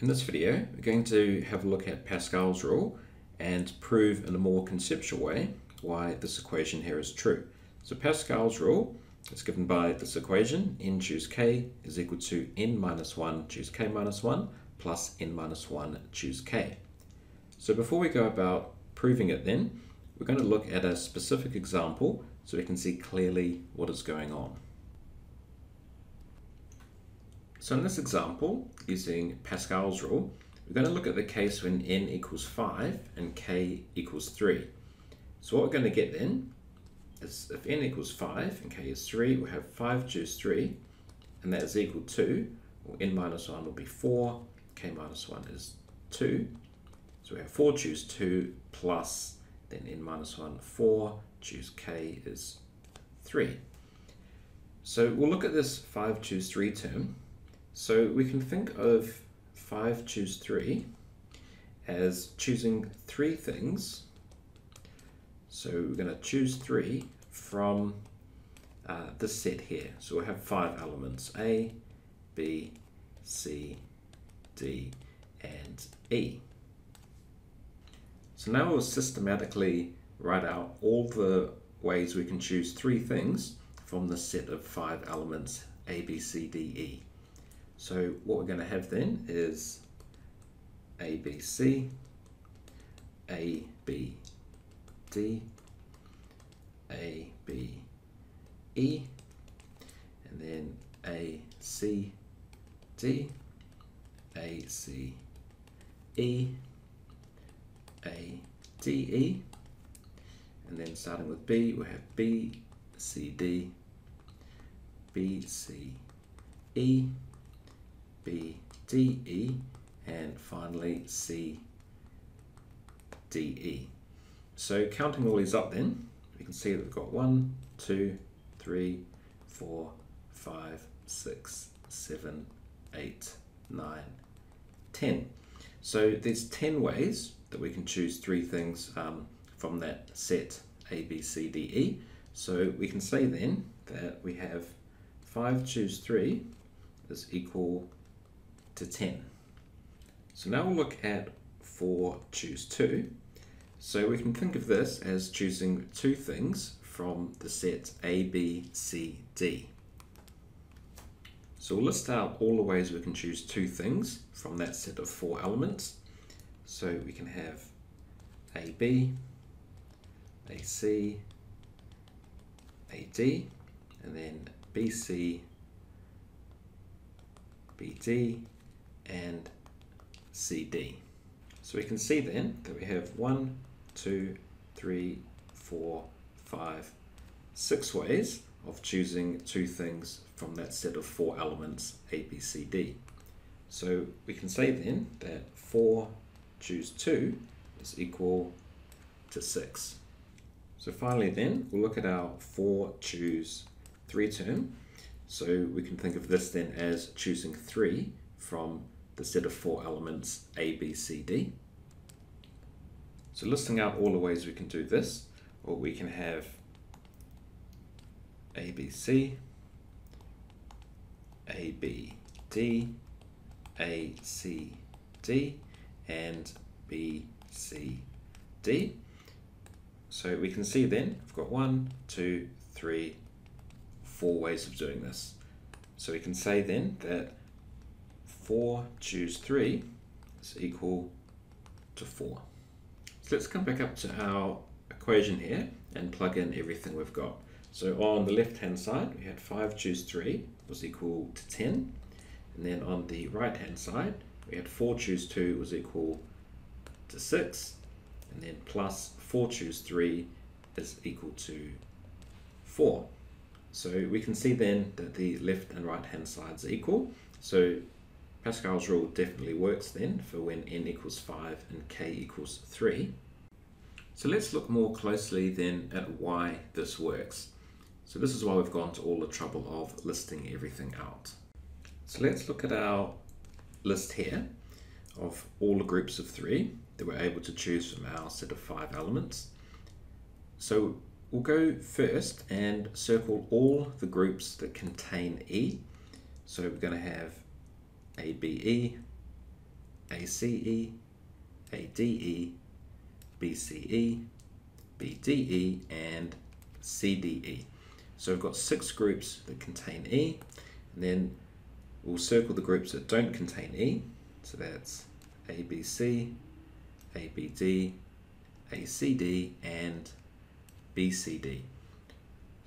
In this video, we're going to have a look at Pascal's rule and prove in a more conceptual way why this equation here is true. So Pascal's rule is given by this equation, n choose k is equal to n minus 1 choose k minus 1 plus n minus 1 choose k. So before we go about proving it then, we're going to look at a specific example so we can see clearly what is going on. So in this example, using Pascal's rule, we're going to look at the case when n equals 5 and k equals 3. So what we're going to get then is if n equals 5 and k is 3, we'll have 5 choose 3, and that is equal to, or n minus 1 will be 4, k minus 1 is 2. So we have 4 choose 2 plus, then n minus 1, 4, choose k is 3. So we'll look at this 5 choose 3 term so we can think of 5 choose 3 as choosing three things. So we're going to choose three from uh, set here. So we'll have five elements, A, B, C, D, and E. So now we'll systematically write out all the ways we can choose three things from the set of five elements A, B, C, D, E. So what we're going to have then is abc A, B, C, A, B, D, A, B, E, and then A, C, D, A, C, E, A, D, E, and then starting with B, we have B, C, D, B, C, E, B, D, E, and finally C, D, E. So counting all these up then, we can see that we've got 1, 2, 3, 4, 5, 6, 7, 8, 9, 10. So there's 10 ways that we can choose three things um, from that set A, B, C, D, E. So we can say then that we have 5 choose 3 is equal to 10. So now we'll look at 4 choose 2. So we can think of this as choosing two things from the set A, B, C, D. So we'll list out all the ways we can choose two things from that set of four elements. So we can have AB, AC, AD, and then BC, BD, and CD. So we can see then that we have one, two, three, four, five, six ways of choosing two things from that set of four elements A, B, C, D. So we can say then that 4 choose 2 is equal to 6. So finally then, we'll look at our 4 choose 3 term. So we can think of this then as choosing 3 from the set of four elements A, B, C, D. So listing out all the ways we can do this, or we can have A, B, C, A, B, D, A, C, D, and B, C, D. So we can see then, I've got one, two, three, four ways of doing this. So we can say then that 4 choose 3 is equal to 4. So let's come back up to our equation here and plug in everything we've got. So on the left hand side we had 5 choose 3 was equal to 10 and then on the right hand side we had 4 choose 2 was equal to 6 and then plus 4 choose 3 is equal to 4. So we can see then that the left and right hand sides are equal. So Pascal's rule definitely works then for when n equals 5 and k equals 3. So let's look more closely then at why this works. So this is why we've gone to all the trouble of listing everything out. So let's look at our list here of all the groups of three that we're able to choose from our set of five elements. So we'll go first and circle all the groups that contain E. So we're going to have ABE, ACE, ADE, BCE, BDE, and CDE. So we've got six groups that contain E, and then we'll circle the groups that don't contain E. So that's ABC, ABD, ACD, and BCD.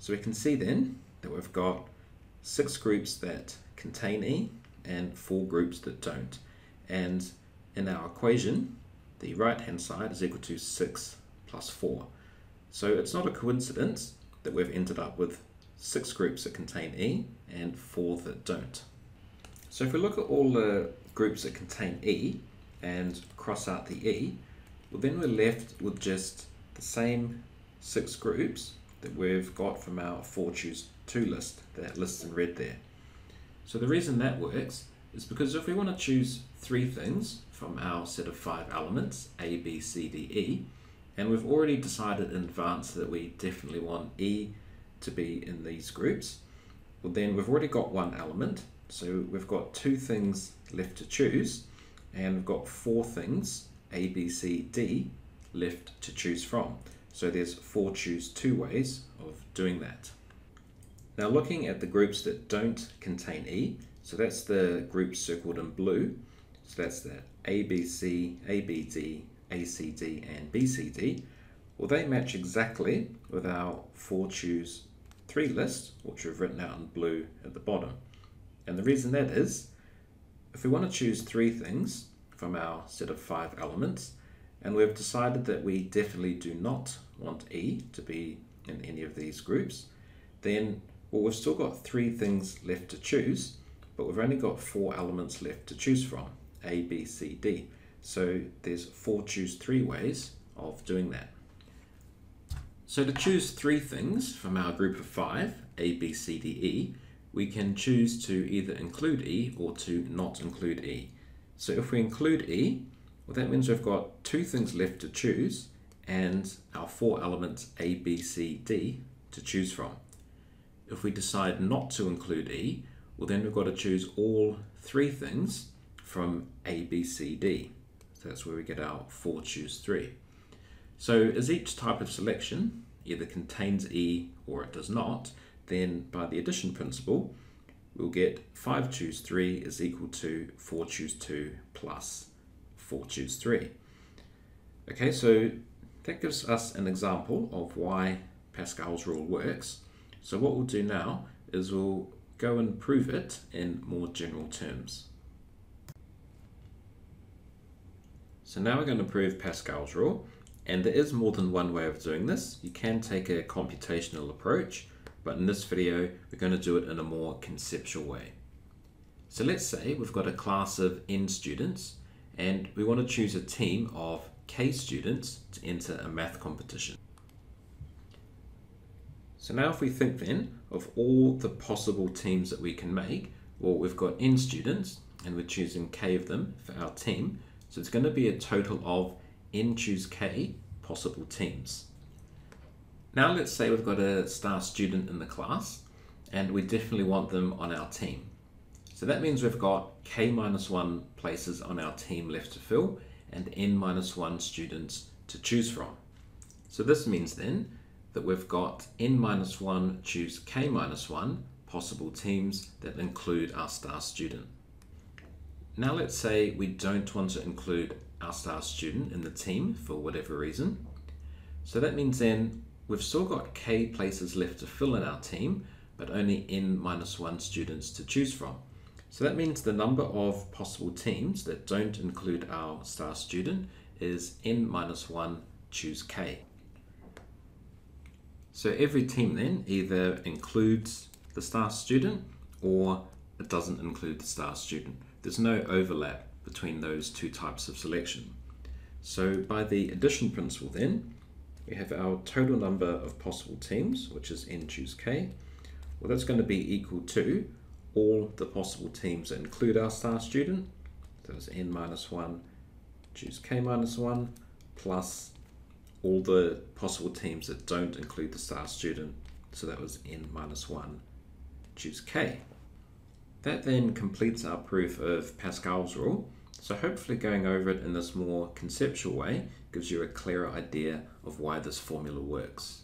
So we can see then that we've got six groups that contain E and four groups that don't. And in our equation, the right hand side is equal to 6 plus 4. So it's not a coincidence that we've ended up with six groups that contain E and four that don't. So if we look at all the groups that contain E and cross out the E, well then we're left with just the same six groups that we've got from our 4 choose 2 list, that list in red there. So the reason that works is because if we want to choose three things from our set of five elements, A, B, C, D, E, and we've already decided in advance that we definitely want E to be in these groups, well then we've already got one element, so we've got two things left to choose, and we've got four things, A, B, C, D, left to choose from. So there's four choose two ways of doing that. Now looking at the groups that don't contain E, so that's the groups circled in blue, so that's the ABC, ABD, ACD and BCD, well they match exactly with our four choose three list, which we've written out in blue at the bottom. And the reason that is, if we want to choose three things from our set of five elements, and we've decided that we definitely do not want E to be in any of these groups, then well, we've still got three things left to choose, but we've only got four elements left to choose from, A, B, C, D. So there's four choose three ways of doing that. So to choose three things from our group of five, A, B, C, D, E, we can choose to either include E or to not include E. So if we include E, well that means we've got two things left to choose and our four elements A, B, C, D to choose from. If we decide not to include E, well then we've got to choose all three things from A, B, C, D. So that's where we get our four choose three. So as each type of selection either contains E or it does not, then by the addition principle, we'll get 5 choose 3 is equal to 4 choose 2 plus 4 choose 3. Okay, so that gives us an example of why Pascal's rule works. So what we'll do now is we'll go and prove it in more general terms. So now we're going to prove Pascal's rule, and there is more than one way of doing this. You can take a computational approach, but in this video we're going to do it in a more conceptual way. So let's say we've got a class of n students, and we want to choose a team of k students to enter a math competition. So now if we think then of all the possible teams that we can make, well we've got n students and we're choosing k of them for our team, so it's going to be a total of n choose k possible teams. Now let's say we've got a star student in the class and we definitely want them on our team. So that means we've got k minus 1 places on our team left to fill and n minus 1 students to choose from. So this means then that we've got n minus 1 choose k minus 1 possible teams that include our star student. Now let's say we don't want to include our star student in the team for whatever reason. So that means then we've still got k places left to fill in our team, but only n minus 1 students to choose from. So that means the number of possible teams that don't include our star student is n minus 1 choose k. So every team then either includes the star student or it doesn't include the star student. There's no overlap between those two types of selection. So by the addition principle then, we have our total number of possible teams, which is n choose k. Well, that's going to be equal to all the possible teams that include our star student, so it's n minus 1, choose k minus 1, plus all the possible teams that don't include the star student, so that was n minus 1, choose k. That then completes our proof of Pascal's rule. So hopefully going over it in this more conceptual way gives you a clearer idea of why this formula works.